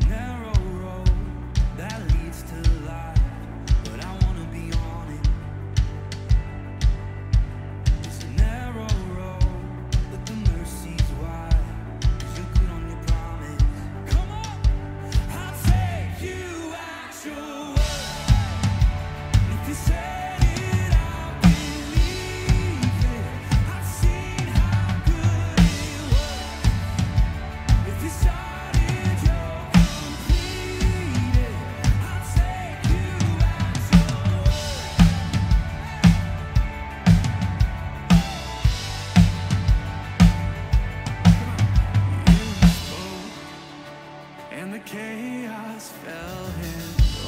tonight. and the chaos fell in.